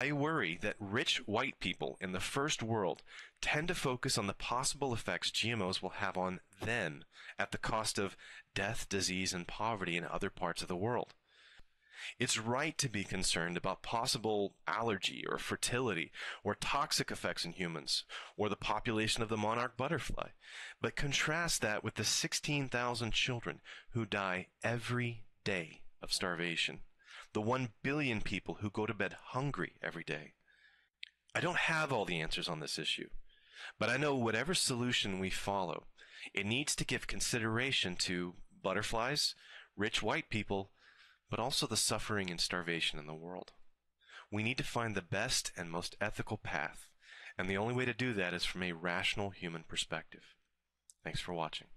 I worry that rich white people in the first world tend to focus on the possible effects GMOs will have on them at the cost of death, disease, and poverty in other parts of the world. It's right to be concerned about possible allergy or fertility or toxic effects in humans or the population of the monarch butterfly, but contrast that with the 16,000 children who die every day of starvation the 1 billion people who go to bed hungry every day. I don't have all the answers on this issue, but I know whatever solution we follow, it needs to give consideration to butterflies, rich white people, but also the suffering and starvation in the world. We need to find the best and most ethical path, and the only way to do that is from a rational human perspective. Thanks for watching.